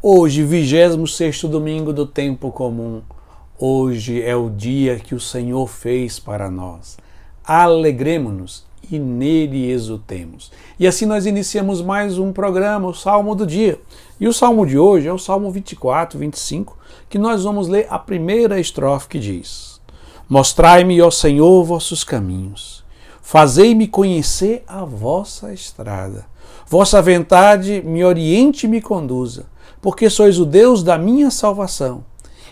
Hoje, 26 domingo do tempo comum. Hoje é o dia que o Senhor fez para nós. Alegremos-nos e nele exultemos. E assim nós iniciamos mais um programa, o Salmo do Dia. E o salmo de hoje é o Salmo 24, 25, que nós vamos ler a primeira estrofe que diz: Mostrai-me, ó Senhor, vossos caminhos, fazei-me conhecer a vossa estrada. Vossa vontade me oriente e me conduza, porque sois o Deus da minha salvação.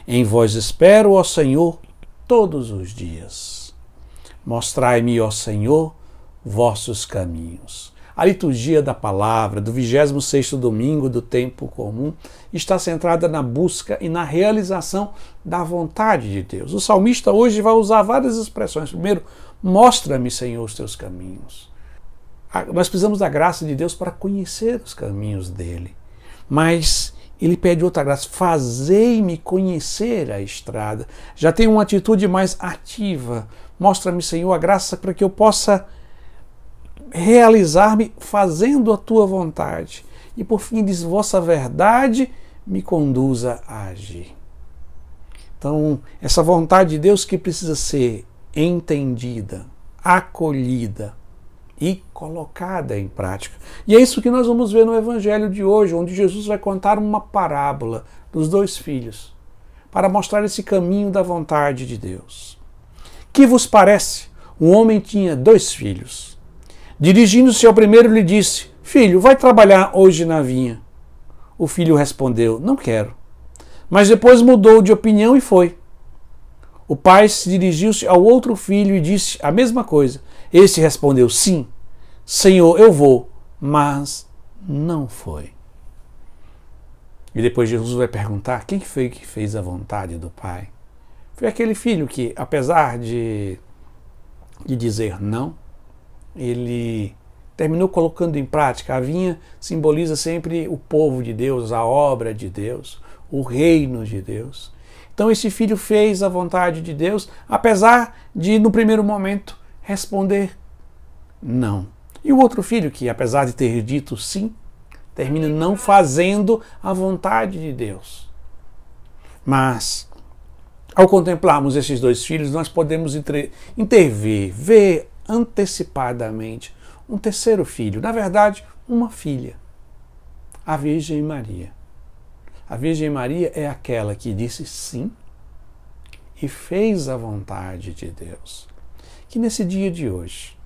Em vós espero, ó Senhor, todos os dias. Mostrai-me, ó Senhor, vossos caminhos. A liturgia da palavra do 26º domingo do tempo comum está centrada na busca e na realização da vontade de Deus. O salmista hoje vai usar várias expressões. Primeiro, mostra-me, Senhor, os teus caminhos. Nós precisamos da graça de Deus para conhecer os caminhos dele. Mas ele pede outra graça: fazei-me conhecer a estrada. Já tem uma atitude mais ativa. Mostra-me, Senhor, a graça para que eu possa realizar-me fazendo a tua vontade. E por fim diz: vossa verdade me conduza a agir. Então, essa vontade de Deus que precisa ser entendida, acolhida e colocada em prática. E é isso que nós vamos ver no evangelho de hoje, onde Jesus vai contar uma parábola dos dois filhos, para mostrar esse caminho da vontade de Deus. Que vos parece? Um homem tinha dois filhos. Dirigindo-se ao primeiro, lhe disse: Filho, vai trabalhar hoje na vinha. O filho respondeu: Não quero. Mas depois mudou de opinião e foi. O pai se dirigiu-se ao outro filho e disse a mesma coisa. Este respondeu: Sim, Senhor, eu vou, mas não foi. E depois Jesus vai perguntar: quem foi que fez a vontade do pai? Foi aquele filho que, apesar de, de dizer não, ele terminou colocando em prática. A vinha simboliza sempre o povo de Deus, a obra de Deus, o reino de Deus. Então esse filho fez a vontade de Deus, apesar de no primeiro momento responder não. E o outro filho que apesar de ter dito sim, termina não fazendo a vontade de Deus. Mas ao contemplarmos esses dois filhos, nós podemos intervir, ver antecipadamente um terceiro filho, na verdade, uma filha, a Virgem Maria. A Virgem Maria é aquela que disse sim e fez a vontade de Deus. Que nesse dia de hoje,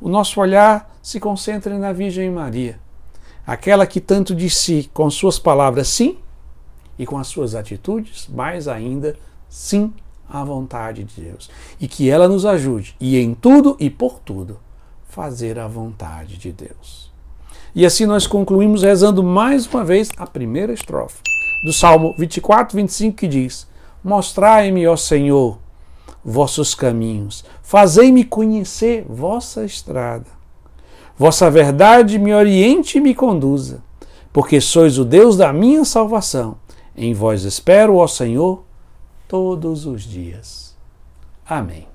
o nosso olhar se concentre na Virgem Maria, aquela que tanto disse com suas palavras sim e com as suas atitudes, mais ainda, sim à vontade de Deus. E que ela nos ajude, e em tudo e por tudo, fazer a vontade de Deus. E assim nós concluímos rezando mais uma vez a primeira estrofe do Salmo 24, 25, que diz: Mostrai-me, ó Senhor, vossos caminhos, fazei-me conhecer vossa estrada. Vossa verdade me oriente e me conduza, porque sois o Deus da minha salvação. Em vós espero, ó Senhor, todos os dias. Amém.